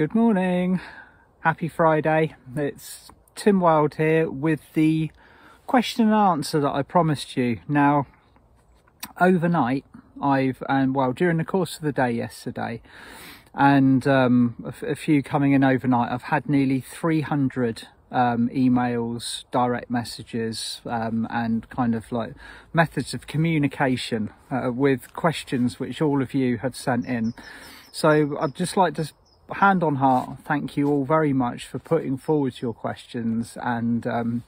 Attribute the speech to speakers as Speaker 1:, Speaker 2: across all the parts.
Speaker 1: Good morning. Happy Friday. It's Tim Whild here with the question and answer that I promised you. Now, overnight, I've, and well, during the course of the day yesterday, and um, a, few coming in overnight, I've had nearly 300 um, emails, direct messages, um, and kind of like methods of communication uh, with questions which all of you have sent in. So I'd just like to hand on heart, thank you all very much for putting forward your questions. And um,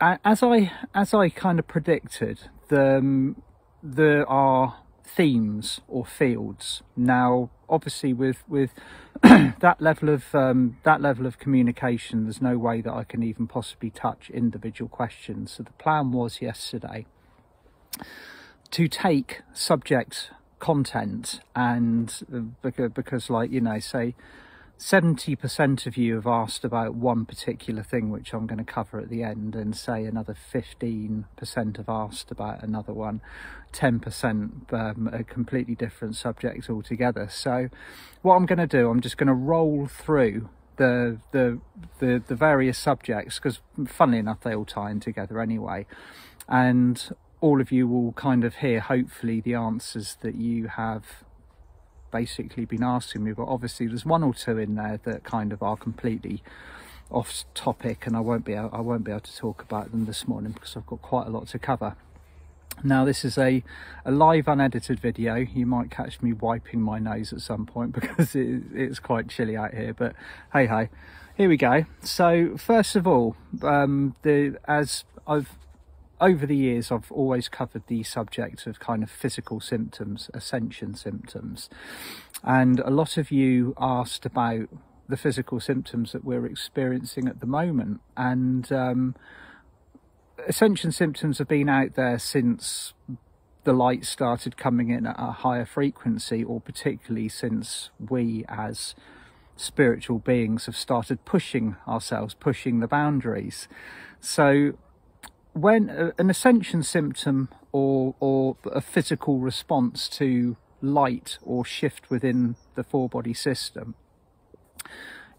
Speaker 1: as I as I kind of predicted, the, um, there are themes or fields now. Obviously, with with that level of um, that level of communication, there's no way that I can even possibly touch individual questions. So the plan was yesterday to take subject content and because, because like you know say 70% of you have asked about one particular thing which I'm going to cover at the end and say another 15% have asked about another one 10% um, a completely different subject altogether. So what I'm going to do I'm just going to roll through the the the, the various subjects because funnily enough they all tie in together anyway. And all of you will kind of hear hopefully the answers that you have basically been asking me but obviously there's one or two in there that kind of are completely off topic and I won't be able, I won't be able to talk about them this morning because I've got quite a lot to cover. Now this is a, a live unedited video. You might catch me wiping my nose at some point because it, it's quite chilly out here but hey hey here we go. So first of all um, the as I've over the years, I've always covered the subject of kind of physical symptoms, ascension symptoms. And a lot of you asked about the physical symptoms that we're experiencing at the moment. And um, ascension symptoms have been out there since the light started coming in at a higher frequency, or particularly since we as spiritual beings have started pushing ourselves, pushing the boundaries. So when uh, an ascension symptom or or a physical response to light or shift within the four body system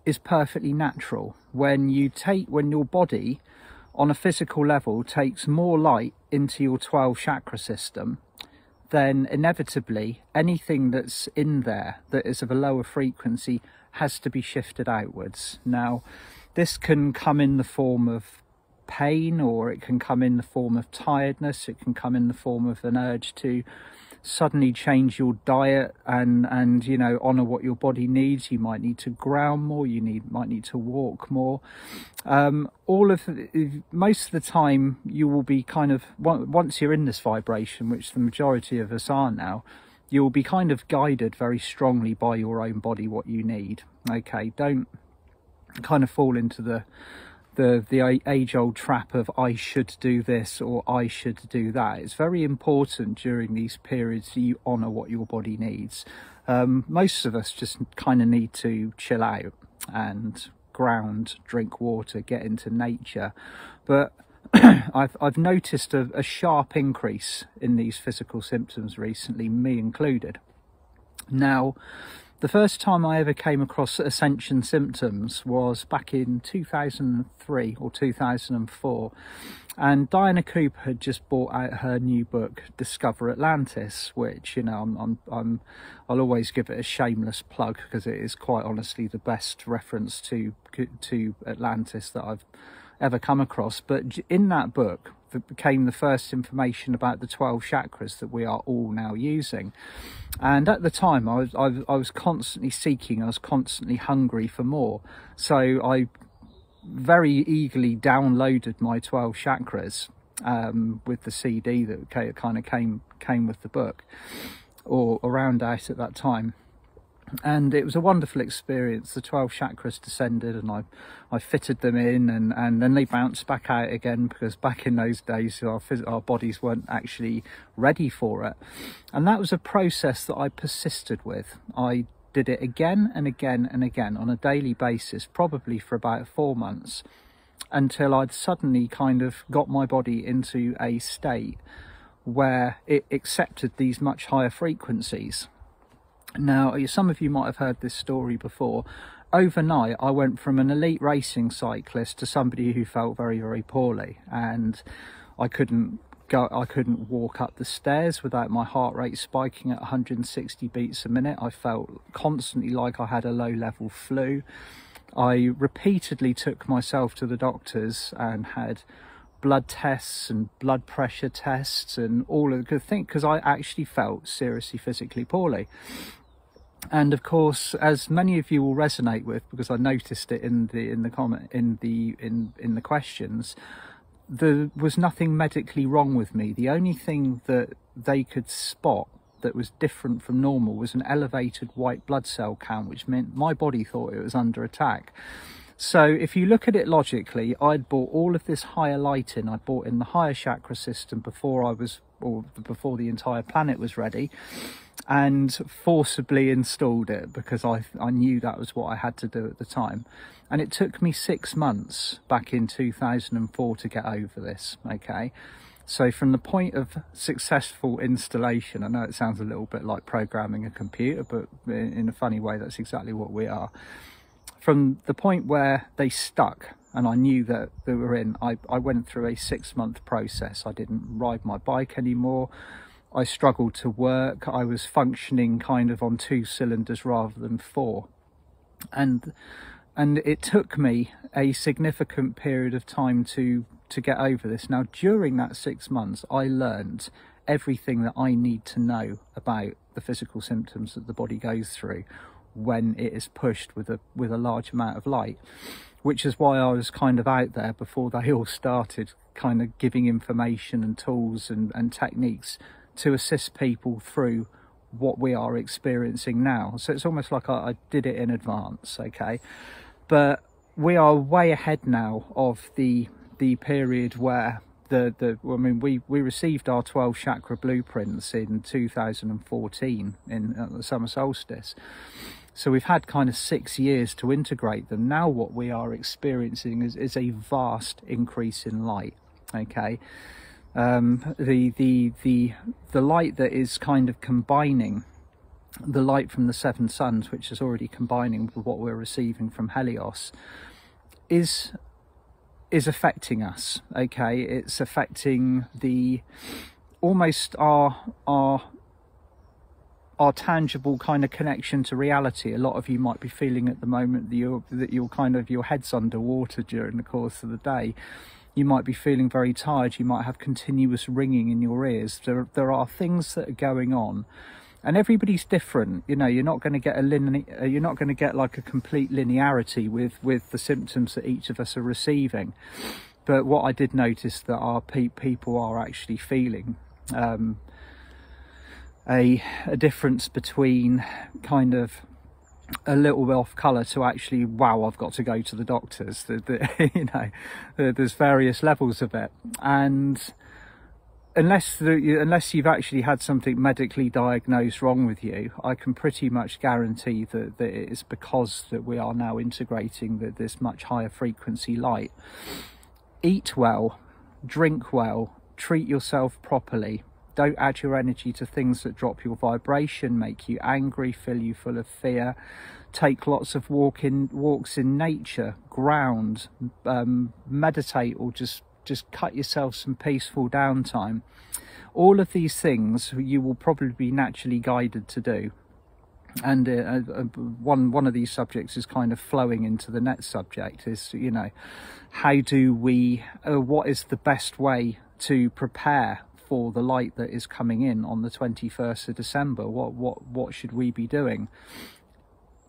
Speaker 1: is perfectly natural. When you take when your body on a physical level takes more light into your 12 chakra system then inevitably anything that's in there that is of a lower frequency has to be shifted outwards. Now this can come in the form of pain or it can come in the form of tiredness it can come in the form of an urge to suddenly change your diet and and you know honor what your body needs. You might need to ground more you need might need to walk more. Um, all of the, most of the time you will be kind of once you're in this vibration which the majority of us are now you will be kind of guided very strongly by your own body what you need. Okay don't kind of fall into the the the age old trap of I should do this or I should do that. It's very important during these periods that you honour what your body needs. Um, most of us just kind of need to chill out and ground, drink water, get into nature. But I've I've noticed a, a sharp increase in these physical symptoms recently, me included. Now the first time I ever came across ascension symptoms was back in 2003 or 2004 and Diana Cooper had just bought out her new book Discover Atlantis which you know I'm, I'm, I'm I'll always give it a shameless plug because it is quite honestly the best reference to to Atlantis that I've ever come across. But in that book that became the first information about the 12 chakras that we are all now using. And at the time, I was, I, I was constantly seeking, I was constantly hungry for more. So I very eagerly downloaded my 12 chakras um, with the CD that kind of came came with the book or around out at that time and it was a wonderful experience. The 12 chakras descended and I, I fitted them in and, and then they bounced back out again because back in those days our, our bodies weren't actually ready for it. And that was a process that I persisted with. I did it again and again and again on a daily basis, probably for about four months until I'd suddenly kind of got my body into a state where it accepted these much higher frequencies Now, some of you might have heard this story before. Overnight, I went from an elite racing cyclist to somebody who felt very, very poorly, and I couldn't go. I couldn't walk up the stairs without my heart rate spiking at 160 beats a minute. I felt constantly like I had a low-level flu. I repeatedly took myself to the doctors and had blood tests and blood pressure tests and all of the good things because I actually felt seriously physically poorly and of course as many of you will resonate with because i noticed it in the in the comment in the in in the questions there was nothing medically wrong with me. The only thing that they could spot that was different from normal was an elevated white blood cell count which meant my body thought it was under attack. So if you look at it logically, I'd bought all of this higher light in. I bought in the higher chakra system before I was, or before the entire planet was ready and forcibly installed it because I, I knew that was what I had to do at the time. And it took me six months back in 2004 to get over this, okay? So from the point of successful installation, I know it sounds a little bit like programming a computer, but in a funny way, that's exactly what we are. From the point where they stuck and I knew that they were in, I, I went through a six month process. I didn't ride my bike anymore. I struggled to work. I was functioning kind of on two cylinders rather than four. And and it took me a significant period of time to to get over this. Now during that 6 months I learned everything that I need to know about the physical symptoms that the body goes through when it is pushed with a with a large amount of light which is why I was kind of out there before they all started kind of giving information and tools and, and techniques to assist people through what we are experiencing now. So it's almost like I, I did it in advance, okay? But we are way ahead now of the the period where the the I mean we we received our 12 chakra blueprints in 2014 in uh, the summer solstice. So we've had kind of six years to integrate them. Now what we are experiencing is, is a vast increase in light. Okay um, the the the the light that is kind of combining the light from the seven suns, which is already combining with what we're receiving from Helios, is is affecting us. Okay, it's affecting the almost our our our tangible kind of connection to reality. A lot of you might be feeling at the moment that you're that you're kind of your head's underwater during the course of the day you might be feeling very tired, you might have continuous ringing in your ears. There, there are things that are going on and everybody's different you know you're not going to get a linear uh, you're not going to get like a complete linearity with with the symptoms that each of us are receiving but what i did notice that our pe people are actually feeling um, a a difference between kind of a little off colour to actually wow I've got to go to the doctors. The, the, you know there's various levels of it. And unless the, unless you've actually had something medically diagnosed wrong with you I can pretty much guarantee that, that it is because that we are now integrating the, this much higher frequency light. Eat well drink well treat yourself properly don't add your energy to things that drop your vibration, make you angry, fill you full of fear. Take lots of walk in, walks in nature, ground, um, meditate, or just, just cut yourself some peaceful downtime. All of these things you will probably be naturally guided to do and uh, uh, one one of these subjects is kind of flowing into the next subject is you know how do we uh, what is the best way to prepare for the light that is coming in on the 21st of December, what, what, what should we be doing?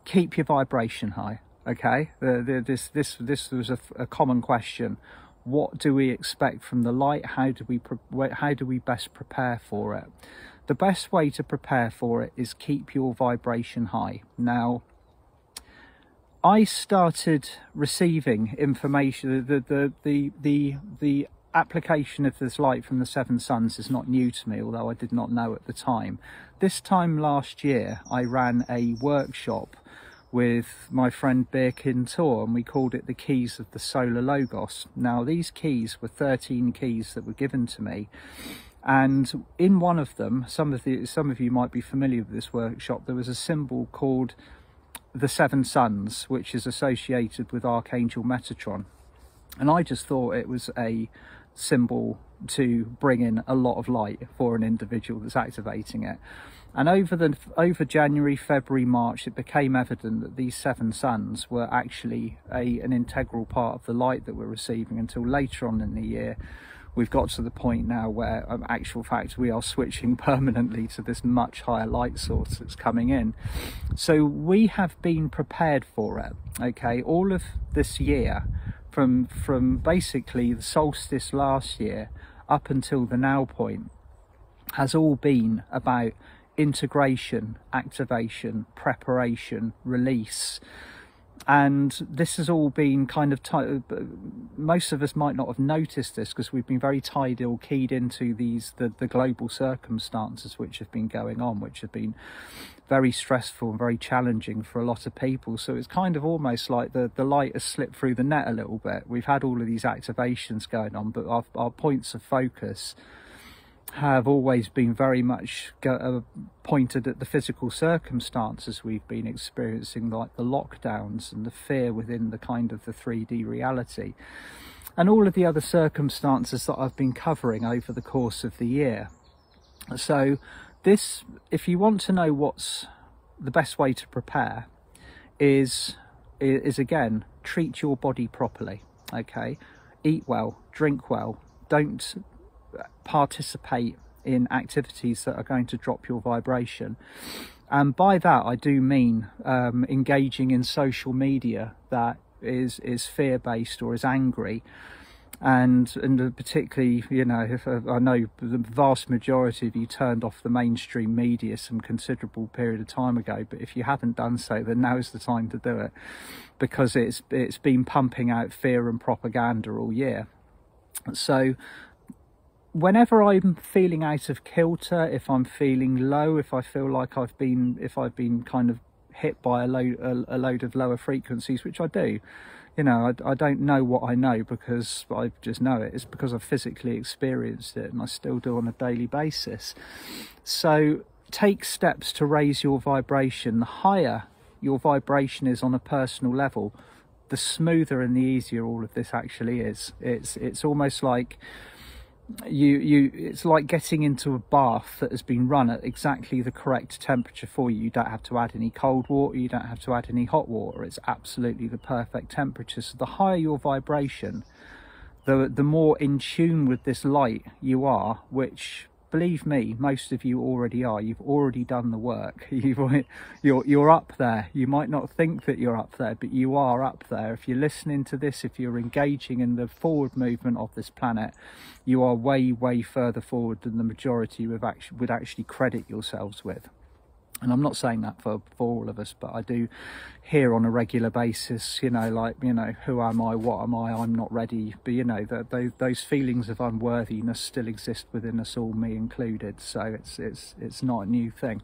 Speaker 1: Keep your vibration high, okay? The, the, this, this, this was a, a common question. What do we expect from the light? How do we, how do we best prepare for it? The best way to prepare for it is keep your vibration high. Now, I started receiving information, the, the, the, the, the application of this light from the Seven Suns is not new to me, although I did not know at the time. This time last year, I ran a workshop with my friend Birkin Tor and we called it the Keys of the Solar Logos. Now these keys were 13 keys that were given to me And in one of them, some of the some of you might be familiar with this workshop. There was a symbol called the Seven Suns, which is associated with Archangel Metatron, and I just thought it was a symbol to bring in a lot of light for an individual that's activating it. And over the over January, February, March, it became evident that these seven suns were actually a an integral part of the light that we're receiving until later on in the year. We've got to the point now where, um, actual fact, we are switching permanently to this much higher light source that's coming in. So we have been prepared for it. Okay, all of this year, from from basically the solstice last year up until the now point, has all been about integration, activation, preparation, release. And this has all been kind of, t- uh, most of us might not have noticed this because we've been very tied or keyed into these, the, the global circumstances which have been going on, which have been very stressful and very challenging for a lot of people. So it's kind of almost like the, the light has slipped through the net a little bit. We've had all of these activations going on, but our, our points of focus have always been very much uh, pointed at the physical circumstances we've been experiencing, like the lockdowns and the fear within the kind of the 3D reality, and all of the other circumstances that I've been covering over the course of the year. So, this, if you want to know what's the best way to prepare, is is again treat your body properly. Okay, eat well, drink well. Don't participate in activities that are going to drop your vibration. And by that, I do mean um, engaging in social media that is is fear based or is angry, and and particularly, you know, if, uh, I know the vast majority of you turned off the mainstream media some considerable period of time ago, but if you haven't done so, then now is the time to do it, because it's it's been pumping out fear and propaganda all year. So whenever I'm feeling out of kilter, if I'm feeling low, if I feel like I've been, if I've been kind of hit by a load, a, a load of lower frequencies, which I do, you know, I, I, don't know what I know because I just know it. It's because I've physically experienced it and I still do on a daily basis. So take steps to raise your vibration. The higher your vibration is on a personal level, the smoother and the easier all of this actually is. It's it's almost like you you it's like getting into a bath that has been run at exactly the correct temperature for you. You don't have to add any cold water you don't have to add any hot water. It's absolutely the perfect temperature. So the higher your vibration the the more in tune with this light you are which believe me, most of you already are. You've already done the work. You've, you're, you're up there. You might not think that you're up there, but you are up there. If you're listening to this, if you're engaging in the forward movement of this planet, you are way, way further forward than the majority would actually, would actually credit yourselves with and I'm not saying that for, for all of us, but I do hear on a regular basis, you know, like, you know, who am I, what am I, I'm not ready. But, you know, the, the, those feelings of unworthiness still exist within us all, me included. So it's, it's, it's not a new thing.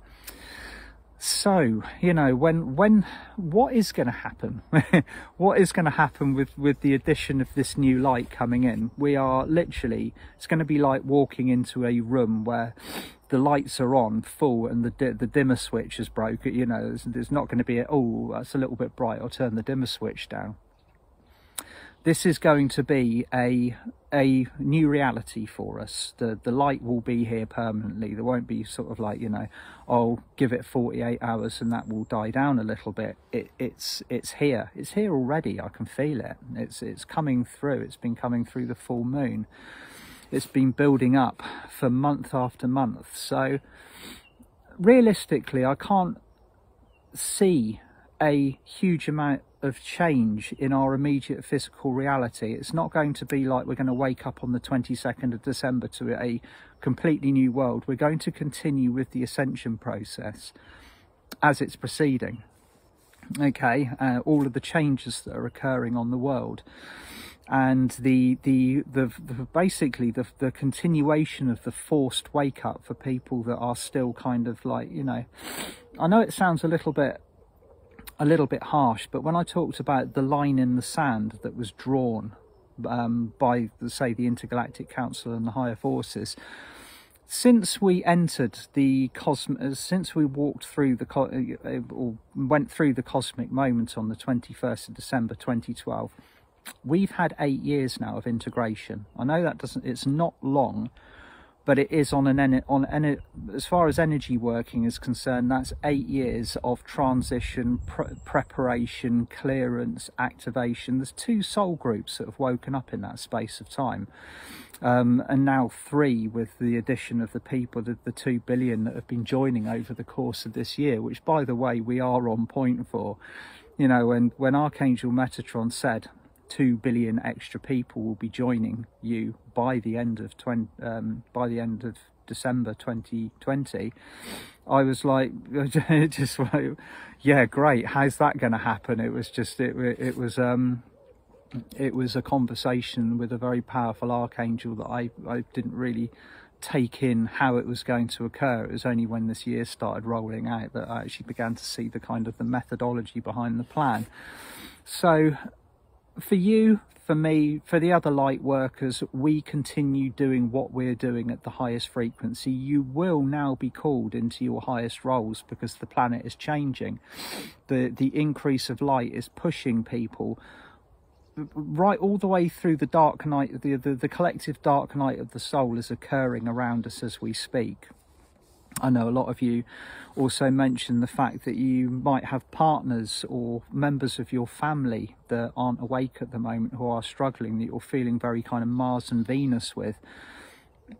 Speaker 1: So, you know, when, when, what is going to happen? what is going to happen with, with the addition of this new light coming in? We are literally, it's going to be like walking into a room where the lights are on full and the the dimmer switch is broken you know there's, there's not going to be a, oh that's a little bit bright i'll turn the dimmer switch down. This is going to be a a new reality for us. The the light will be here permanently. There won't be sort of like you know i'll give it 48 hours and that will die down a little bit. It, it's it's here. It's here already. I can feel it. It's it's coming through. It's been coming through the full moon it's been building up for month after month. So realistically, I can't see a huge amount of change in our immediate physical reality. It's not going to be like we're going to wake up on the 22nd of December to a completely new world. We're going to continue with the ascension process as it's proceeding. Okay, uh, all of the changes that are occurring on the world and the, the the the, basically the the continuation of the forced wake up for people that are still kind of like you know I know it sounds a little bit a little bit harsh but when I talked about the line in the sand that was drawn um, by say the intergalactic council and the higher forces since we entered the cosmos, since we walked through the uh, or went through the cosmic moment on the 21st of December 2012, we've had eight years now of integration. I know that doesn't, it's not long, but it is on an on an as far as energy working is concerned that's eight years of transition pre preparation clearance activation. There's two soul groups that have woken up in that space of time. Um, and now three with the addition of the people the, the two billion that have been joining over the course of this year which by the way we are on point for. You know and when archangel metatron said 2 billion extra people will be joining you by the end of 20 um, by the end of December 2020 I was like just like yeah great how's that going to happen it was just it it was um it was a conversation with a very powerful archangel that I I didn't really take in how it was going to occur. It was only when this year started rolling out that I actually began to see the kind of the methodology behind the plan. So for you, for me, for the other light workers, we continue doing what we're doing at the highest frequency. You will now be called into your highest roles because the planet is changing. The, the increase of light is pushing people right all the way through the dark night, the, the, the collective dark night of the soul is occurring around us as we speak. I know a lot of you also mentioned the fact that you might have partners or members of your family that aren't awake at the moment who are struggling that you're feeling very kind of Mars and Venus with.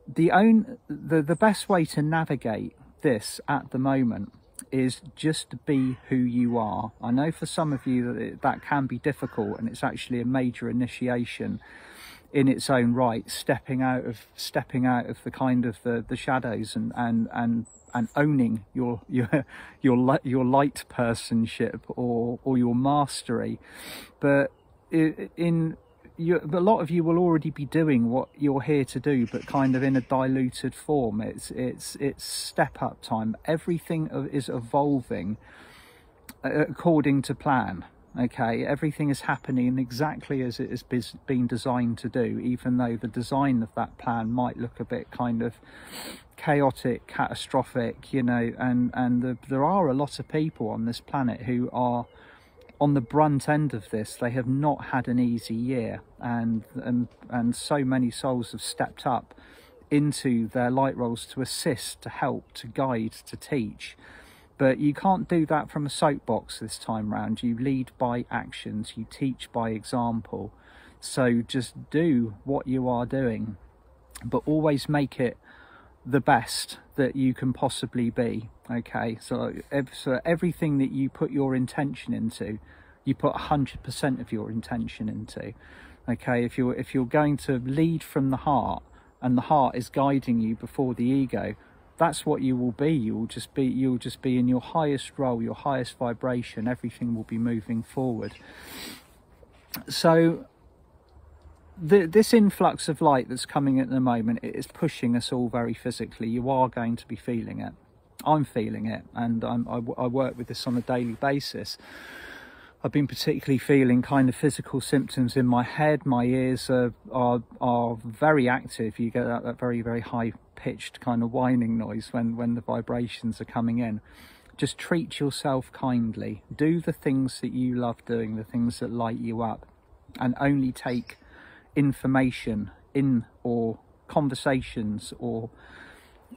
Speaker 1: The own the, the best way to navigate this at the moment is just to be who you are. I know for some of you that it, that can be difficult and it's actually a major initiation in its own right, stepping out of stepping out of the kind of the, the shadows and and and and owning your your your your light personship or or your mastery, but in you, a lot of you will already be doing what you're here to do, but kind of in a diluted form. It's it's it's step up time. Everything is evolving uh, according to plan okay? Everything is happening exactly as it has been designed to do even though the design of that plan might look a bit kind of chaotic catastrophic you know? And and the, there are a lot of people on this planet who are on the brunt end of this. They have not had an easy year and and and so many souls have stepped up into their light roles to assist to help to guide to teach but you can't do that from a soapbox this time round. You lead by actions, you teach by example. So just do what you are doing, but always make it the best that you can possibly be. Okay, so, so everything that you put your intention into, you put 100% of your intention into. Okay, if you're if you're going to lead from the heart and the heart is guiding you before the ego, that's what you will be. You will just be you'll just be in your highest role your highest vibration. Everything will be moving forward. So the, this influx of light that's coming at the moment it is pushing us all very physically. You are going to be feeling it. I'm feeling it and I'm, I, I work with this on a daily basis I've been particularly feeling kind of physical symptoms in my head. My ears are are, are very active. You get that, that very very high pitched kind of whining noise when when the vibrations are coming in. Just treat yourself kindly. Do the things that you love doing, the things that light you up, and only take information in or conversations or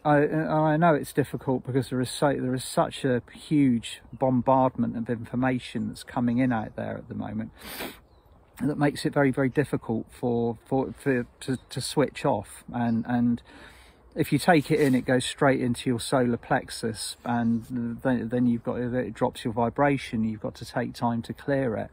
Speaker 1: I, I know it's difficult because there is so there is such a huge bombardment of information that's coming in out there at the moment that makes it very very difficult for for, for to, to switch off. And and if you take it in it goes straight into your solar plexus and then, then you've got it drops your vibration you've got to take time to clear it.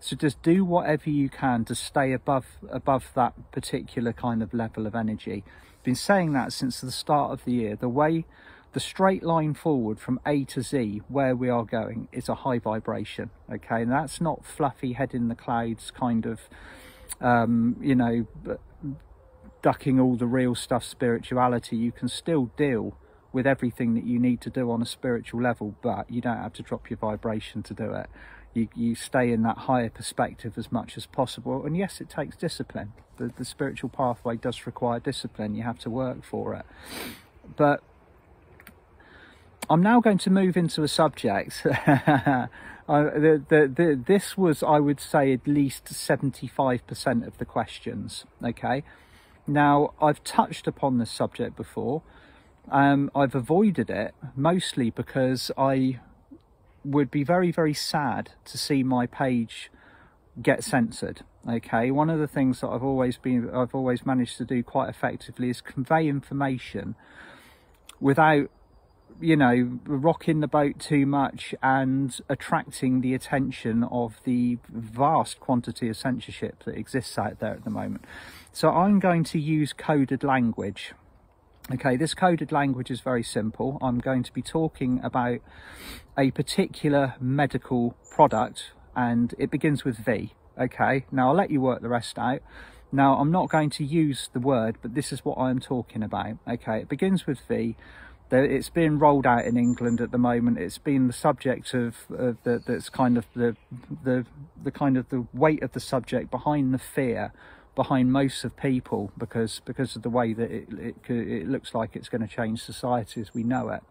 Speaker 1: So just do whatever you can to stay above above that particular kind of level of energy been saying that since the start of the year. The way, the straight line forward from A to Z, where we are going, is a high vibration. Okay, and that's not fluffy head in the clouds kind of, um, you know, ducking all the real stuff spirituality. You can still deal with everything that you need to do on a spiritual level, but you don't have to drop your vibration to do it you, you stay in that higher perspective as much as possible. And yes, it takes discipline. The, the spiritual pathway does require discipline. You have to work for it. but I'm now going to move into a subject. the, the, the, this was, I would say, at least 75% of the questions. Okay. Now, I've touched upon this subject before. Um, I've avoided it mostly because I would be very, very sad to see my page get censored. Okay, one of the things that I've always been, I've always managed to do quite effectively is convey information without you know, rocking the boat too much and attracting the attention of the vast quantity of censorship that exists out there at the moment. So I'm going to use coded language. Okay, this coded language is very simple. I'm going to be talking about a particular medical product and it begins with V. Okay, now I'll let you work the rest out. Now I'm not going to use the word, but this is what I'm talking about. Okay, it begins with V it's being rolled out in England at the moment. It's been the subject of, of the, that's kind of the, the the kind of the weight of the subject behind the fear behind most of people because because of the way that it it, it looks like it's going to change society as we know it.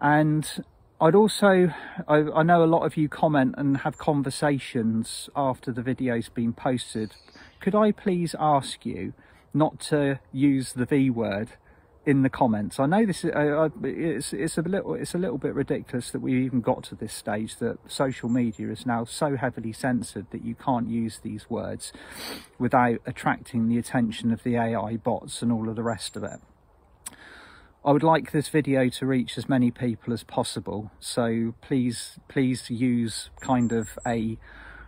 Speaker 1: And I'd also, I, I know a lot of you comment and have conversations after the video's been posted. Could I please ask you not to use the V word in the comments. I know this is uh, it's it's a little it's a little bit ridiculous that we even got to this stage that social media is now so heavily censored that you can't use these words without attracting the attention of the AI bots and all of the rest of it. I would like this video to reach as many people as possible. So please please use kind of a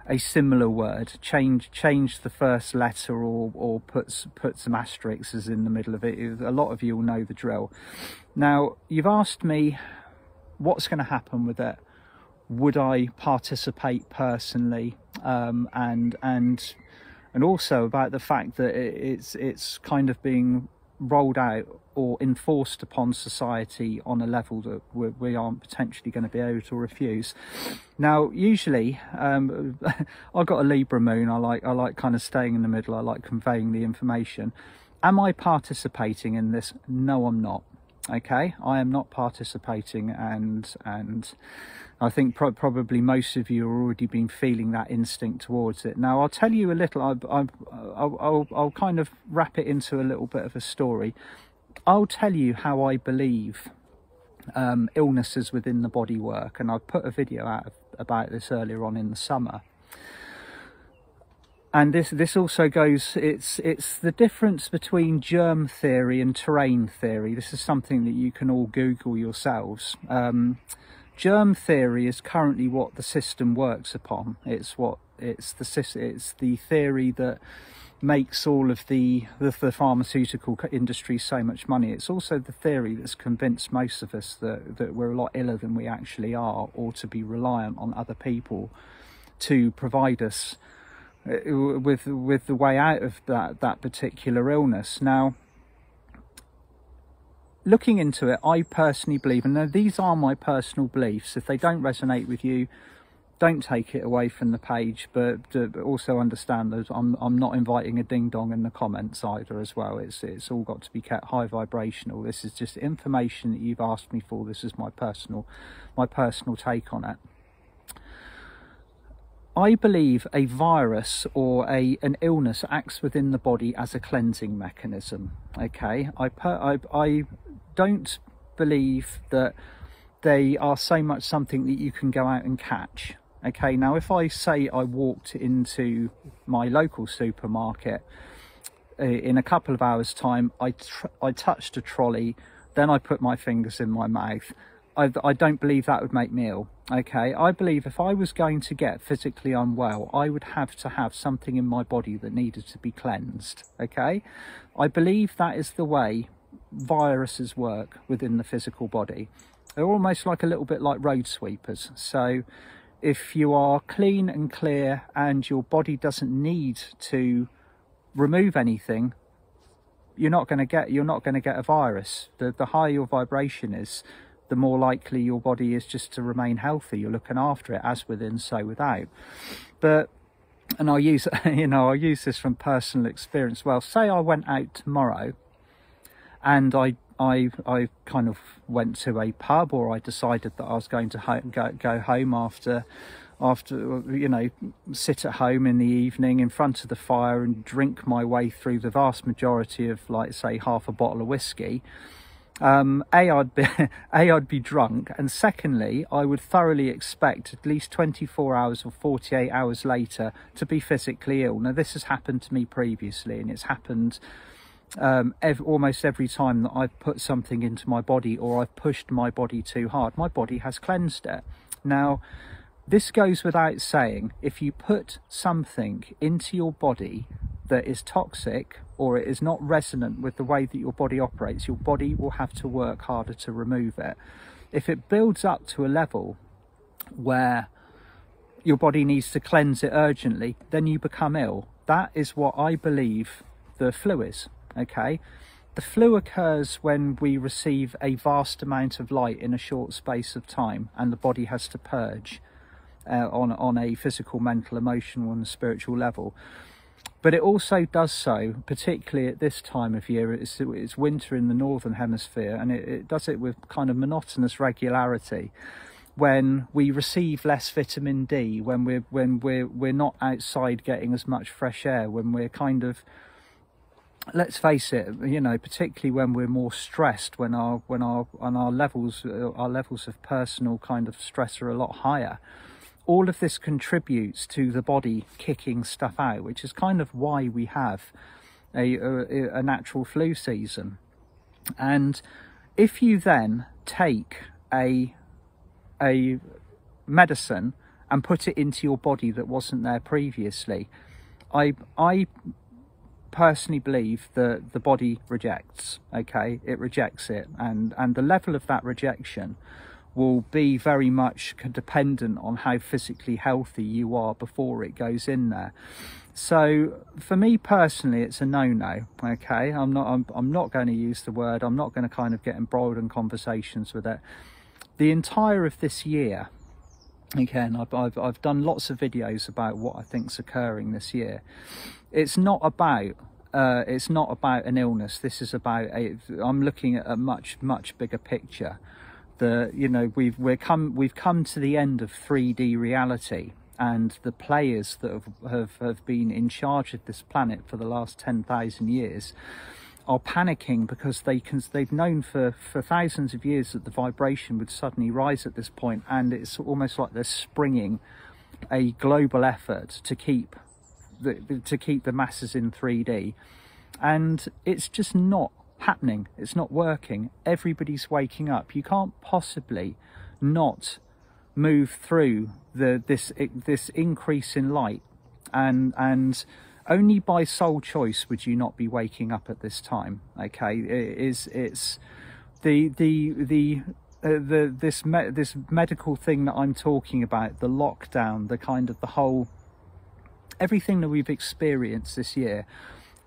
Speaker 1: a similar word. Change change the first letter or or put put some asterisks in the middle of it. A lot of you will know the drill. Now you've asked me what's going to happen with it. Would i participate personally? Um, and and and also about the fact that it's it's kind of being rolled out or enforced upon society on a level that we aren't potentially going to be able to refuse. Now, usually, um, I've got a Libra moon. I like I like kind of staying in the middle. I like conveying the information. Am I participating in this? No, I'm not. Okay, I am not participating, and and I think pro probably most of you have already been feeling that instinct towards it. Now, I'll tell you a little. I, I, I'll, I'll, I'll kind of wrap it into a little bit of a story. I'll tell you how I believe um, illnesses within the body work, and I put a video out about this earlier on in the summer. And this this also goes. It's it's the difference between germ theory and terrain theory. This is something that you can all Google yourselves. Um, germ theory is currently what the system works upon. It's what it's the it's the theory that makes all of the, the, the pharmaceutical industry so much money. It's also the theory that's convinced most of us that that we're a lot iller than we actually are, or to be reliant on other people to provide us uh, with with the way out of that that particular illness. Now looking into it, I personally believe, and these are my personal beliefs, if they don't resonate with you, don't take it away from the page, but, also understand that I'm, I'm not inviting a ding dong in the comments either as well. It's, it's all got to be kept high vibrational. This is just information that you've asked me for. This is my personal, my personal take on it. I believe a virus or a an illness acts within the body as a cleansing mechanism. Okay, I per, I, I don't believe that they are so much something that you can go out and catch. Okay, now if I say I walked into my local supermarket uh, in a couple of hours time, I, I touched a trolley, then I put my fingers in my mouth, I, I don't believe that would make me ill. Okay, I believe if I was going to get physically unwell, I would have to have something in my body that needed to be cleansed. Okay, I believe that is the way viruses work within the physical body. They're almost like a little bit like road sweepers. So if you are clean and clear and your body doesn't need to remove anything, you're not going to get you're not going to get a virus. The the higher your vibration is, the more likely your body is just to remain healthy. You're looking after it as within, so without. But and I use you know I use this from personal experience. Well, say I went out tomorrow and I I I kind of went to a pub, or I decided that I was going to ho- go, go home after after you know sit at home in the evening in front of the fire and drink my way through the vast majority of like say half a bottle of whiskey. Um, a I'd be a I'd be drunk. And secondly I would thoroughly expect at least 24 hours or 48 hours later to be physically ill. Now this has happened to me previously and it's happened um, ev almost every time that I've put something into my body or I've pushed my body too hard, my body has cleansed it. Now, this goes without saying, if you put something into your body that is toxic or it is not resonant with the way that your body operates, your body will have to work harder to remove it. If it builds up to a level where your body needs to cleanse it urgently, then you become ill. That is what I believe the flu is okay the flu occurs when we receive a vast amount of light in a short space of time and the body has to purge uh, on, on a physical, mental, emotional and spiritual level. But it also does so, particularly at this time of year, it's, it's winter in the northern hemisphere and it, it does it with kind of monotonous regularity when we receive less vitamin D, when we're when we're we're not outside getting as much fresh air, when we're kind of let's face it you know particularly when we're more stressed when our when our on our levels uh, our levels of personal kind of stress are a lot higher. All of this contributes to the body kicking stuff out which is kind of why we have a, a, a natural flu season. And if you then take a a medicine and put it into your body that wasn't there previously i i personally believe that the body rejects okay? It rejects it. And and the level of that rejection will be very much dependent on how physically healthy you are before it goes in there. So for me personally it's a no-no okay? I'm not I'm, I'm not going to use the word i'm not going to kind of get embroiled in conversations with it. The entire of this year again I've, I've, I've done lots of videos about what i think's occurring this year it's not about uh, it's not about an illness. This is about a i'm looking at a much much bigger picture the you know we've we're come we've come to the end of 3d reality and the players that have, have, have been in charge of this planet for the last 10,000 years are panicking because they can they've known for for thousands of years that the vibration would suddenly rise at this point and it's almost like they're springing a global effort to keep the, to keep the masses in 3D. And it's just not happening. It's not working. Everybody's waking up. You can't possibly not move through the this this increase in light and and only by sole choice would you not be waking up at this time okay it is it's the the the uh, the this me this medical thing that I'm talking about the lockdown the kind of the whole everything that we've experienced this year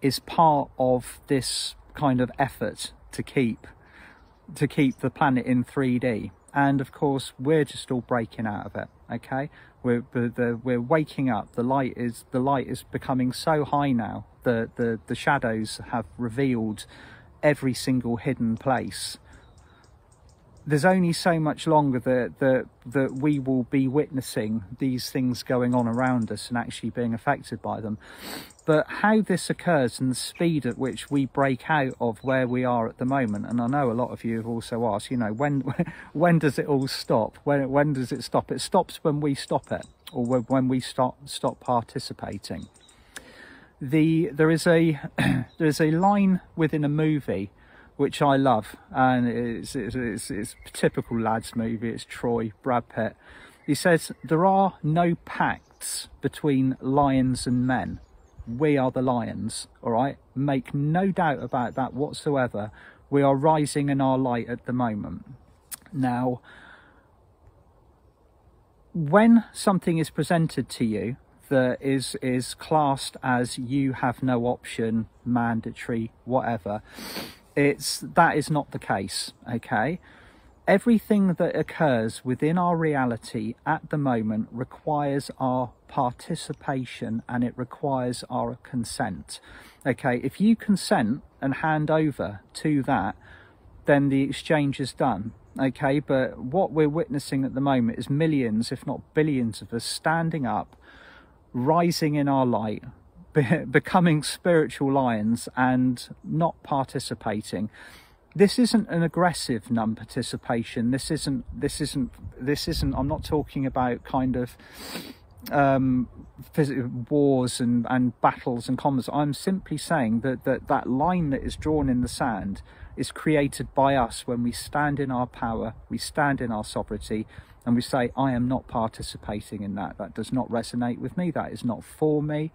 Speaker 1: is part of this kind of effort to keep to keep the planet in 3D and of course we're just all breaking out of it okay? We're we're waking up. The light is the light is becoming so high now the the the shadows have revealed every single hidden place there's only so much longer that, that that we will be witnessing these things going on around us and actually being affected by them. But how this occurs and the speed at which we break out of where we are at the moment and i know a lot of you have also asked you know when when does it all stop? When when does it stop? It stops when we stop it or when we stop stop participating. The there is a there is a line within a movie which I love, and it's, it's, it's, it's typical lads movie. It's Troy, Brad Pitt. He says there are no pacts between lions and men. We are the lions, all right. Make no doubt about that whatsoever. We are rising in our light at the moment. Now, when something is presented to you that is is classed as you have no option, mandatory, whatever, it's that is not the case okay everything that occurs within our reality at the moment requires our participation and it requires our consent okay if you consent and hand over to that then the exchange is done. Okay, but what we're witnessing at the moment is millions, if not billions, of us standing up, rising in our light, be- becoming spiritual lions, and not participating. This isn't an aggressive non-participation. This isn't. This isn't. This isn't. I'm not talking about kind of um, wars and, and battles and combats. I'm simply saying that, that that line that is drawn in the sand is created by us when we stand in our power, we stand in our sovereignty, and we say, I am not participating in that. That does not resonate with me. That is not for me.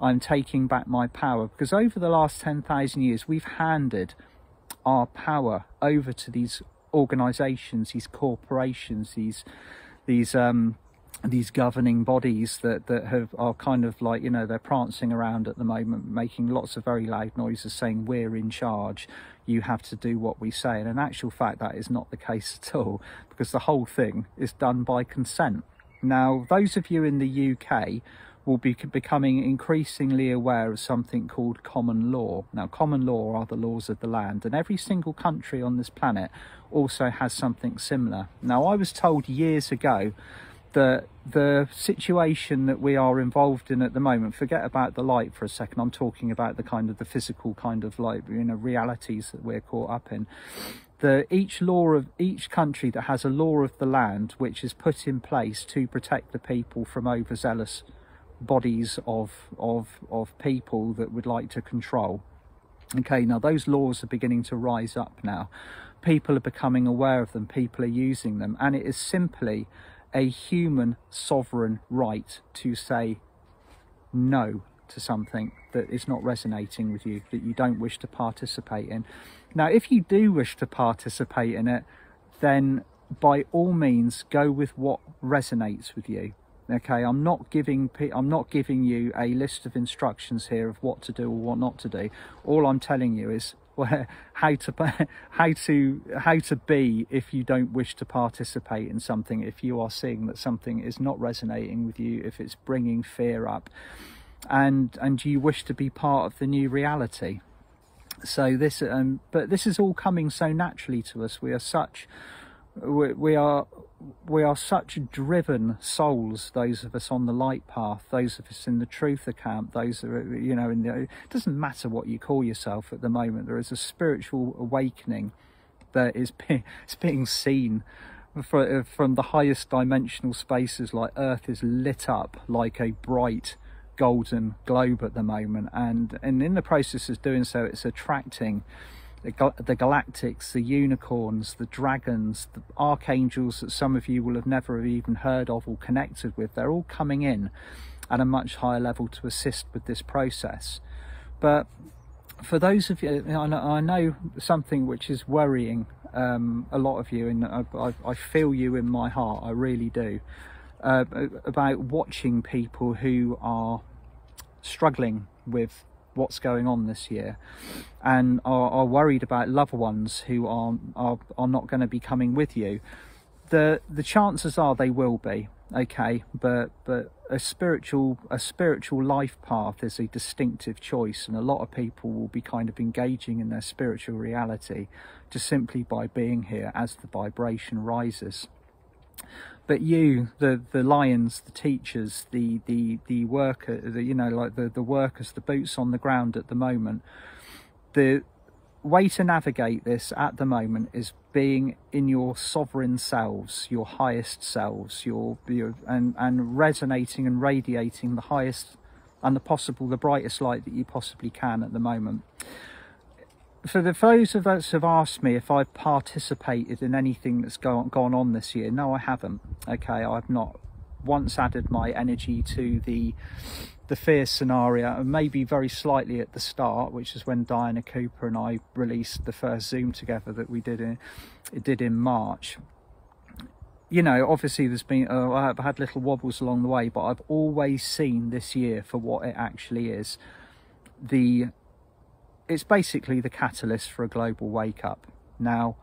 Speaker 1: I'm taking back my power. Because over the last 10,000 years, we've handed our power over to these organizations, these corporations, these, these, um, these governing bodies that that have are kind of like you know they're prancing around at the moment making lots of very loud noises saying we're in charge. You have to do what we say. And in actual fact that is not the case at all because the whole thing is done by consent. Now those of you in the UK will be becoming increasingly aware of something called common law. Now, common law are the laws of the land, and every single country on this planet also has something similar. Now, I was told years ago that the situation that we are involved in at the moment forget about the light for a second i'm talking about the kind of the physical kind of like you know realities that we're caught up in the each law of each country that has a law of the land which is put in place to protect the people from overzealous bodies of of of people that would like to control okay now those laws are beginning to rise up now people are becoming aware of them people are using them and it is simply a human sovereign right to say no to something that is not resonating with you, that you don't wish to participate in. Now, if you do wish to participate in it, then by all means go with what resonates with you. Okay, I'm not giving I'm not giving you a list of instructions here of what to do or what not to do. All I'm telling you is how to how to how to be if you don't wish to participate in something if you are seeing that something is not resonating with you if it's bringing fear up and and you wish to be part of the new reality so this um but this is all coming so naturally to us we are such we, are we are such driven souls those of us on the light path those of us in the truth account those are you know in the it doesn't matter what you call yourself at the moment. There is a spiritual awakening that is being, is being seen for, from the highest dimensional spaces like earth is lit up like a bright golden globe at the moment. And and in the process of doing so it's attracting the, the galactics, the unicorns, the dragons, the archangels that some of you will have never even heard of or connected with, they're all coming in at a much higher level to assist with this process. But for those of you, I know, something which is worrying um, a lot of you, and I, I, I, feel you in my heart, I really do, uh, about watching people who are struggling with what's going on this year and are, are worried about loved ones who are, are, are not going to be coming with you, the, the chances are they will be okay? But but a spiritual a spiritual life path is a distinctive choice and a lot of people will be kind of engaging in their spiritual reality just simply by being here as the vibration rises but you the the lions the teachers the the the worker the, you know like the the workers the boots on the ground at the moment the way to navigate this at the moment is being in your sovereign selves your highest selves your, your and and resonating and radiating the highest and the possible the brightest light that you possibly can at the moment for the those of have asked me if I've participated in anything that's gone, gone on this year, no, I haven't. Okay, I've not once added my energy to the the fear scenario, and maybe very slightly at the start, which is when Diana Cooper and I released the first Zoom together that we did in it did in March. You know, obviously there's been uh, I've had little wobbles along the way, but I've always seen this year for what it actually is. The it's basically the catalyst for a global wake up. Now,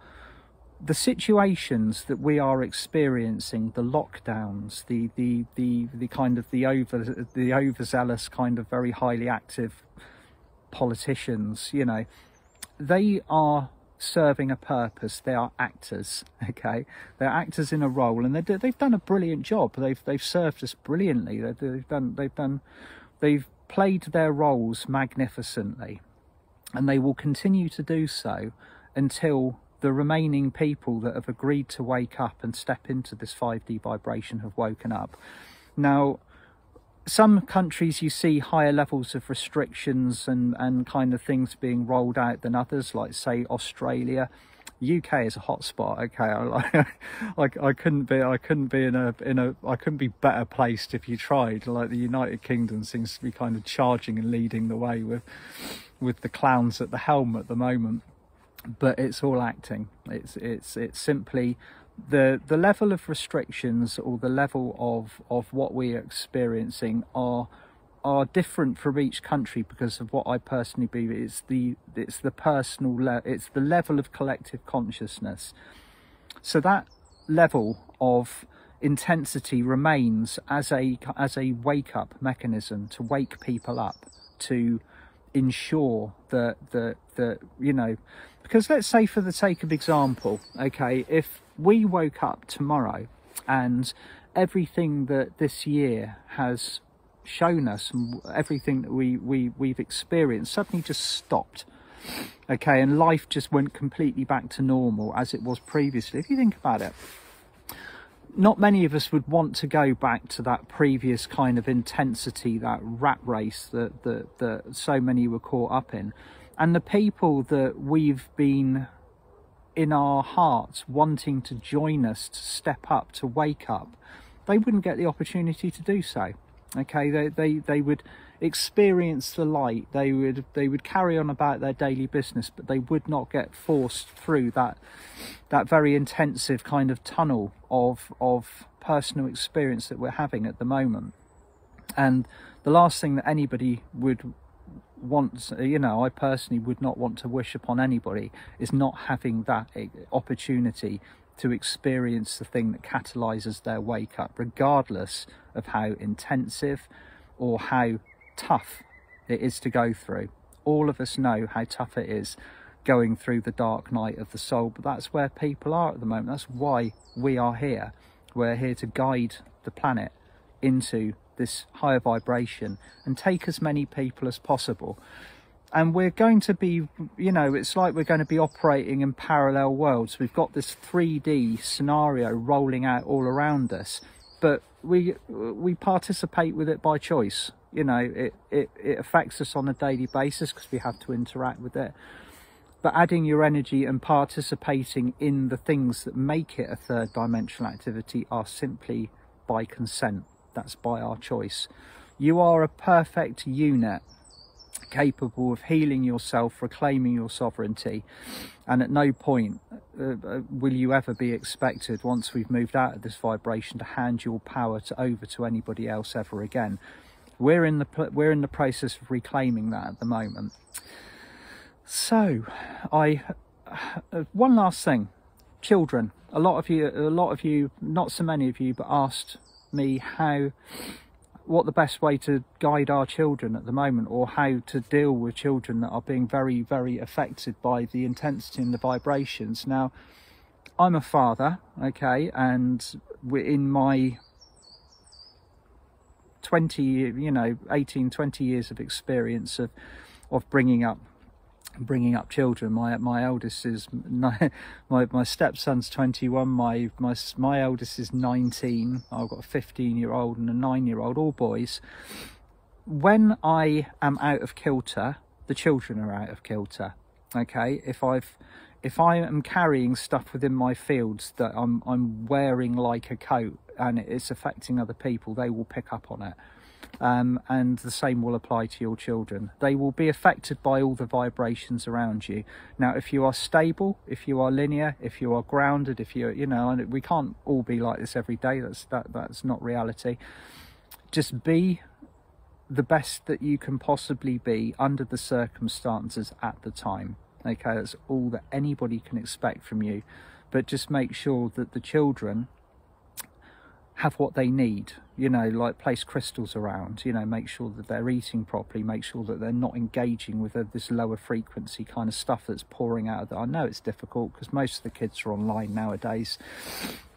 Speaker 1: the situations that we are experiencing, the lockdowns, the the the the kind of the over the overzealous kind of very highly active politicians, you know, they are serving a purpose. They are actors. Okay, they're actors in a role, and they they've done a brilliant job. They've they've served us brilliantly. They've, they've done they've done they've played their roles magnificently, and they will continue to do so until the remaining people that have agreed to wake up and step into this 5D vibration have woken up. Now, some countries you see higher levels of restrictions and, and kind of things being rolled out than others, like say Australia. UK is a hotspot. Okay, I, I couldn't be I couldn't be in a in a I couldn't be better placed if you tried. Like the United Kingdom seems to be kind of charging and leading the way with with the clowns at the helm at the moment. But it's all acting. It's it's it's simply the the level of restrictions or the level of of what we are experiencing are are different from each country because of what I personally believe it's the it's the personal it's the level of collective consciousness. So that level of intensity remains as a as a wake up mechanism to wake people up to ensure that that that you know because let's say for the sake of example okay if we woke up tomorrow and everything that this year has shown us and everything that we, we, we've experienced suddenly just stopped. Okay, and life just went completely back to normal as it was previously. If you think about it, not many of us would want to go back to that previous kind of intensity, that rat race that, that, that so many were caught up in. And the people that we've been in our hearts wanting to join us, to step up, to wake up, they wouldn't get the opportunity to do so. Okay, they, they, they would experience the light, they would they would carry on about their daily business, but they would not get forced through that that very intensive kind of tunnel of of personal experience that we're having at the moment. And the last thing that anybody would want you know i personally would not want to wish upon anybody is not having that eh, opportunity to experience the thing that catalyzes their wake up regardless of how intensive or how tough it is to go through all of us know how tough it is going through the dark night of the soul but that's where people are at the moment that's why we are here we're here to guide the planet into this higher vibration and take as many people as possible. And we're going to be, you know, it's like we're going to be operating in parallel worlds. We've got this 3D scenario rolling out all around us, but we we participate with it by choice. You know, it, it, it affects us on a daily basis because we have to interact with it. But adding your energy and participating in the things that make it a third dimensional activity are simply by consent. That's by our choice. You are a perfect unit capable of healing yourself, reclaiming your sovereignty, and at no point uh, uh, will you ever be expected once we've moved out of this vibration to hand your power to over to anybody else ever again. We're in the we're in the process of reclaiming that at the moment. So, I uh, one last thing, children. A lot of you, a lot of you, not so many of you, but asked me how what the best way to guide our children at the moment or how to deal with children that are being very very affected by the intensity and the vibrations now i'm a father okay and in my 20 you know 18 20 years of experience of of bringing up bringing up children. My my eldest is my my stepson's 21. My my my eldest is 19. I've got a 15 year old and a nine year old, all boys. When I am out of kilter, the children are out of kilter. Okay, if I've if I am carrying stuff within my fields that I'm I'm wearing like a coat and it's affecting other people, they will pick up on it um, and the same will apply to your children. They will be affected by all the vibrations around you. Now, if you are stable, if you are linear, if you are grounded, if you're, you know, and we can't all be like this every day. That's that that's not reality. Just be the best that you can possibly be under the circumstances at the time. Okay, that's all that anybody can expect from you. But just make sure that the children have what they need you know like place crystals around you know make sure that they're eating properly make sure that they're not engaging with uh, this lower frequency kind of stuff that's pouring out of there i know it's difficult because most of the kids are online nowadays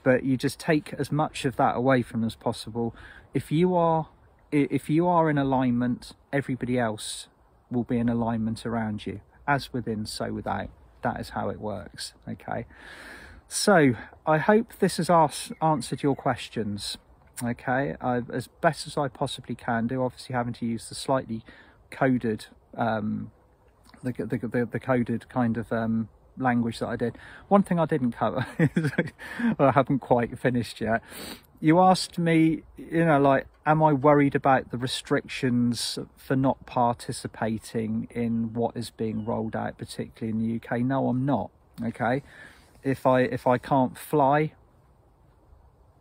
Speaker 1: but you just take as much of that away from as possible. If you are if you are in alignment everybody else will be in alignment around you. As within so without that is how it works okay so I hope this has asked, answered your questions. Okay, I've, as best as I possibly can do. Obviously, having to use the slightly coded, um, the, the, the, the coded kind of um, language that I did. One thing I didn't cover, is I haven't quite finished yet. You asked me, you know, like, am I worried about the restrictions for not participating in what is being rolled out, particularly in the UK? No, I'm not. Okay, if I if I can't fly,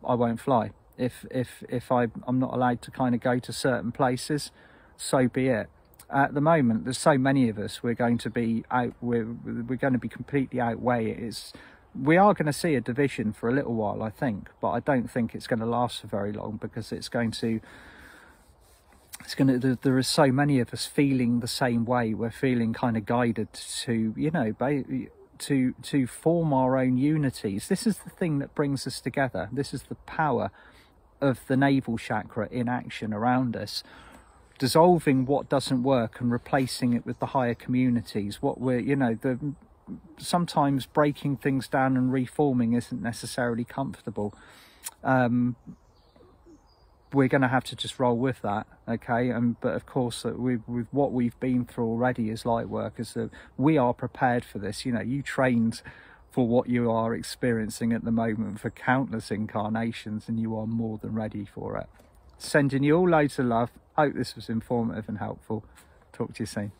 Speaker 1: I won't fly. If if if I I'm not allowed to kind of go to certain places, so be it. At the moment, there's so many of us. We're going to be out. We're we're going to be completely outweighed. it. It's we are going to see a division for a little while, I think, but I don't think it's going to last for very long because it's going to. It's going to. There, are so many of us feeling the same way. We're feeling kind of guided to, you know, to to form our own unities. This is the thing that brings us together. This is the power of the navel chakra in action around us dissolving what doesn't work and replacing it with the higher communities what we're you know the sometimes breaking things down and reforming isn't necessarily comfortable um, we're going to have to just roll with that okay? And but of course uh, with, with what we've been through already as light workers that we are prepared for this. You know you trained for what you are experiencing at the moment for countless incarnations and you are more than ready for it. Sending you all loads of love. Hope this was informative and helpful. Talk to you soon